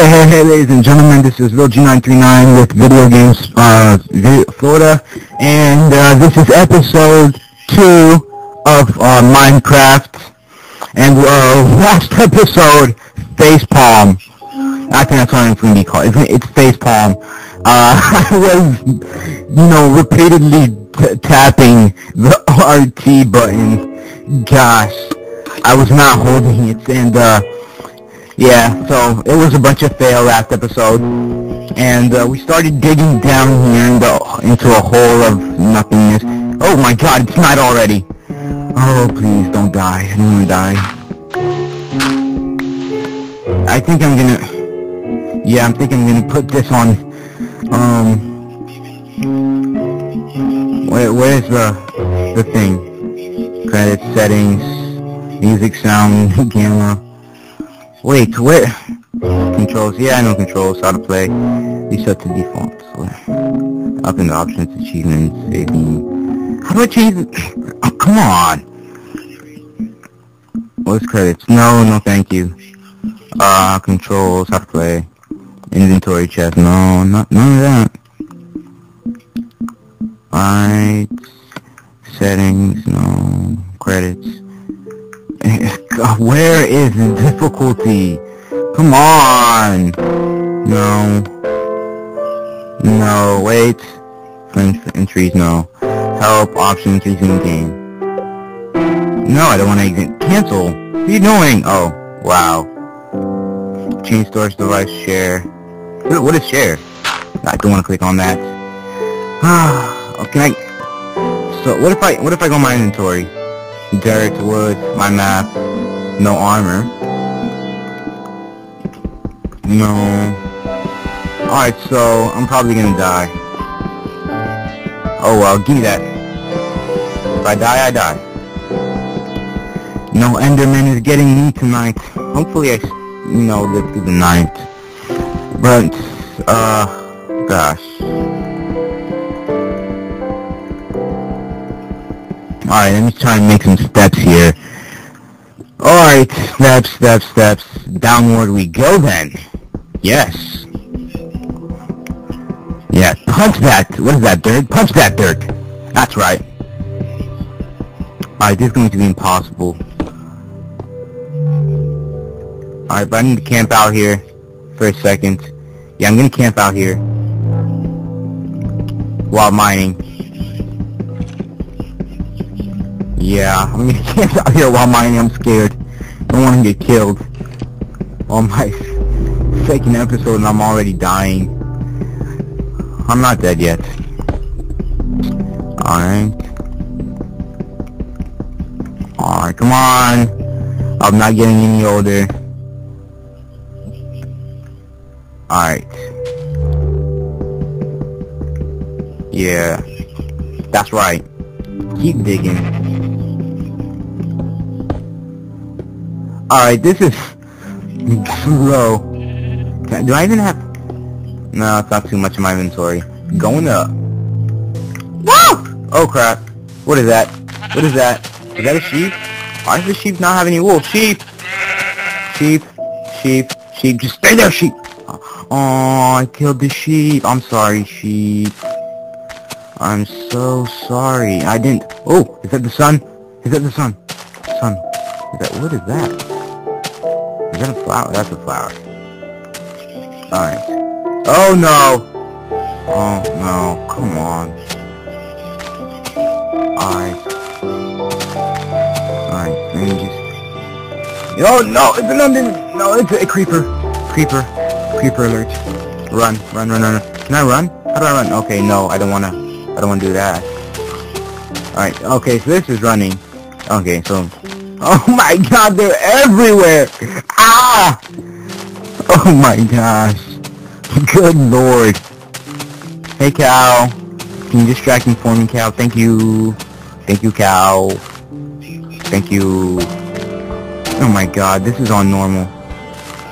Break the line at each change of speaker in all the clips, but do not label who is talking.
Hey, hey, hey, ladies and gentlemen, this is LilG939 with Video Games uh, Florida, and uh, this is episode 2 of uh, Minecraft, and uh, last episode, Facepalm. I think that's what it's going to be called. It's, it's Facepalm. Uh, I was, you know, repeatedly tapping the RT button. Gosh, I was not holding it, and, uh, yeah, so it was a bunch of fail last episode, and uh, we started digging down here into, into a hole of nothingness. Oh my god, it's night already. Oh, please don't die. I don't want to die. I think I'm gonna... Yeah, I'm thinking I'm gonna put this on... Um... Where, where's the... the thing? Credits, settings, music, sound, camera... Wait, where? Controls, yeah, I know controls, how to play. Reset to default. So, up in the options, achievements, saving. How do I change? Oh, come on! What's credits? No, no thank you. Uh, controls, how to play. Inventory chest, no, not, none of that. Alright. Settings, no. Credits. Where is the difficulty? Come on! No. No, wait. Entries, no. Help, options, using game. No, I don't want to. Cancel! What are you doing? Oh, wow. Change storage device, share. What, is share? I don't want to click on that. can I... So, what if I, what if I go my inventory? Dirt, wood, my map, no armor. No. Alright, so I'm probably gonna die. Oh well, give me that. If I die, I die. No Enderman is getting me tonight. Hopefully I, you know, live through the night. But, uh, gosh. Alright, let me try and make some steps here. Alright, steps, steps, steps. Downward we go then. Yes. Yeah, punch that. What is that, dirt? Punch that dirt. That's right. Alright, this is going to be impossible. Alright, but I need to camp out here for a second. Yeah, I'm going to camp out here. While mining. Yeah, I'm gonna camp out here while mining. I'm scared. I don't want to get killed. On my second episode and I'm already dying. I'm not dead yet. Alright. Alright, come on. I'm not getting any older. Alright. Yeah. That's right. Keep digging. Alright, this is slow. Do I even have... No, it's not too much in my inventory. Going up. Whoa! Oh crap. What is that? What is that? Is that a sheep? Why does the sheep not have any wool? Sheep! Sheep. Sheep. Sheep. Just stay there, sheep! Oh, I killed the sheep. I'm sorry, sheep. I'm so sorry. I didn't... Oh, is that the sun? Is that the sun? Sun. Is that... What is that? That a flower? That's a flower. Alright. Oh no! Oh no, come on. Alright. Alright, let me just... Oh no, it's an under... No, it's a, a creeper. Creeper. Creeper alert. Run, run, run, run. Can I run? How do I run? Okay, no, I don't wanna... I don't wanna do that. Alright, okay, so this is running. Okay, so Oh my god, they're everywhere! Ah! Oh my gosh. Good lord. Hey, cow. Can you distract me for me, cow? Thank you. Thank you, cow. Thank you. Oh my god, this is on normal.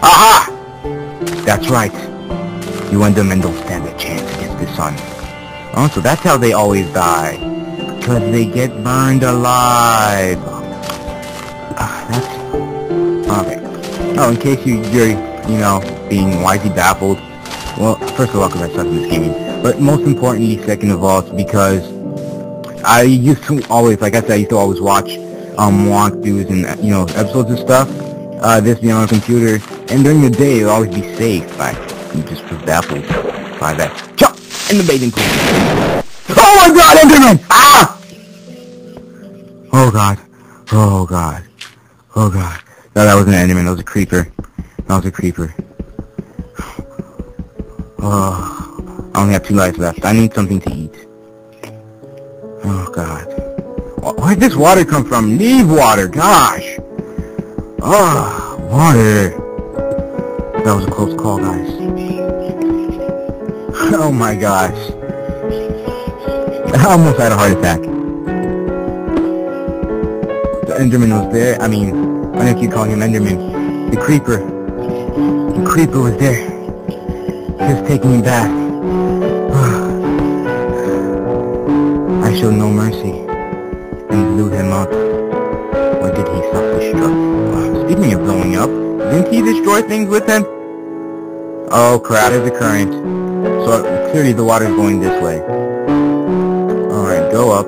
Aha! That's right. You Endermen don't stand a chance against the sun. Oh, so that's how they always die. Because they get burned alive. In case you, you're, you know, is he baffled? Well, first of all, because I suck in this game. But most importantly, second of all, it's because I used to always, like I said, I used to always watch um, walkthroughs and, you know, episodes and stuff. Uh, this being on a computer. And during the day, it'll always be safe. Like, you just was baffled by that. Jump in the bathing pool. Oh my god, Enderman! Ah! Oh god. Oh god. Oh god. No, that wasn't an Enderman, that was a creeper. That was a creeper. Oh, I only have two lives left. I need something to eat. Oh god. Where'd this water come from? Leave water, gosh! Oh, water. That was a close call, guys. Oh my gosh. I almost had a heart attack. The Enderman was there. I mean, why do I keep calling him Enderman? The Creeper. The Creeper was there. Just taking me back. I showed no mercy and blew him up. Or did he self-destruct? speaking of blowing up, didn't he destroy things with him? Oh crap, there's a current. So clearly the water is going this way. Alright, go up.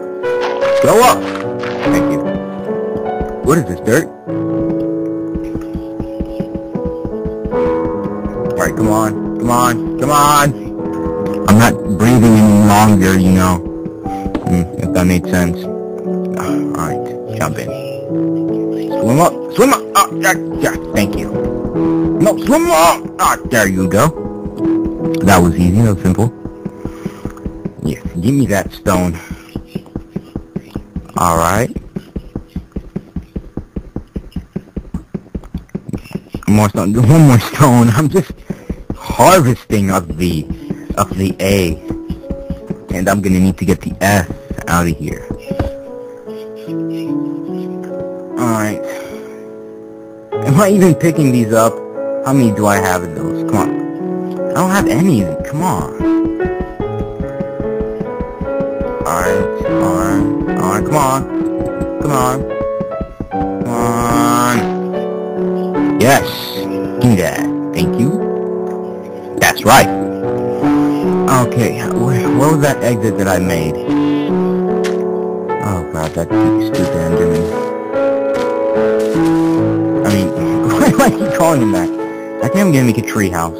Go up! Thank you. What is this, dirt? Come on. Come on. Come on! I'm not breathing any longer, you know. Mm, if that made sense. Alright, jump in. Swim up! Swim up! Oh, yeah, yeah, thank you. No, swim up! Ah, there you go. That was easy, that was simple. Yes, give me that stone. Alright. More stone, one more stone. I'm just harvesting of the, of the A. And I'm gonna need to get the S out of here. Alright. Am I even picking these up? How many do I have of those? Come on. I don't have any. Come on. Alright, alright, alright, come on. Come on. Come on. Yes. Me that. Thank you. That's right. Okay, where was that exit that I made? Oh god, that stupid Enderman. I mean, why do I keep calling him that? I think I'm gonna make a tree house.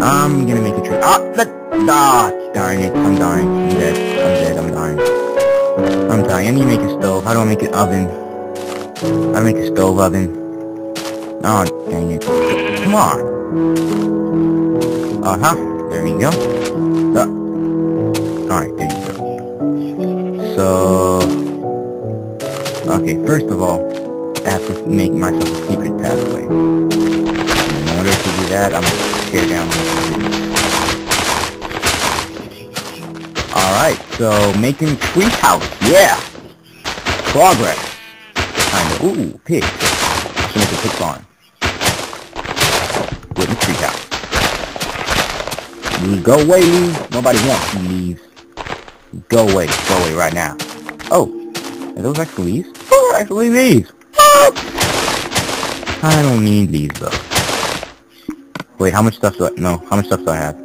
I'm gonna make a tree. Ah, that. Ah, darn it. I'm dying. I'm dead. I'm dead. I'm dying. I'm dying. I need to make a stove. How do I make an oven? I make a stove oven? Oh, dang it. Come on. Uh-huh. There we go. Uh, Alright, there you go. So... Okay, first of all, I have to make myself a secret pathway. In order to do that, I'm going to tear down Alright, so making tree house, yeah! Progress! Kinda. Ooh, pig. I should make a pig farm. With tree. Leave, go away, leave. Nobody wants you, leave. Go away, go away right now. Oh, are those actually leaves? Oh, actually leaves. I don't need these though. Wait, how much stuff do I, no, how much stuff do I have?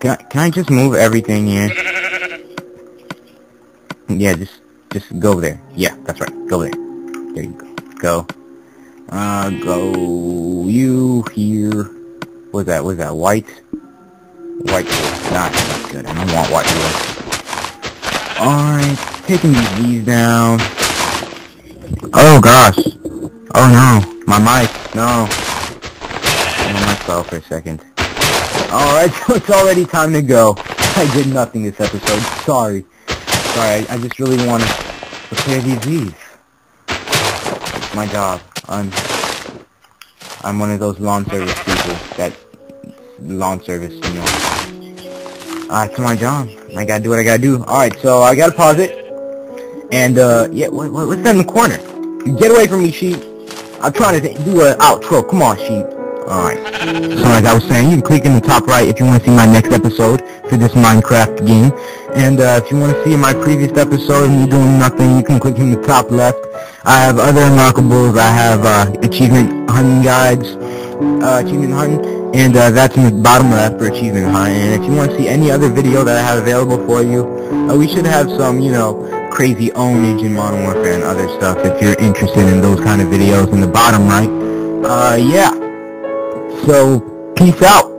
Can I, can I just move everything here? Yeah, just, just go there. Yeah, that's right, go there. There you go. Go. Uh, go, you, here. What's that, what's that, white? White not, good, I don't want white wood. Alright, taking these down. Oh gosh. Oh no. My mic. No. I myself for a second. Alright, so it's already time to go. I did nothing this episode. Sorry. Sorry, I, I just really want to prepare these leaves. My job. I'm I'm one of those lawn service people that lawn service, you know. Ah, it's my job. I gotta do what I gotta do. Alright, so I gotta pause it. And, uh, yeah, what, what, what's that in the corner? Get away from me, sheep. I'm trying to do an outro. Come on, sheep. Alright. So like I was saying, you can click in the top right if you want to see my next episode for this Minecraft game. And uh, if you want to see my previous episode of me doing nothing, you can click in the top left. I have other unlockables. I have uh, achievement hunting guides. uh, achievement hunting, and uh, that's in the bottom left for achievement hunting. And if you want to see any other video that I have available for you, uh, we should have some, you know, crazy ownage in Modern Warfare and other stuff if you're interested in those kind of videos in the bottom right. Uh, yeah. So, peace out.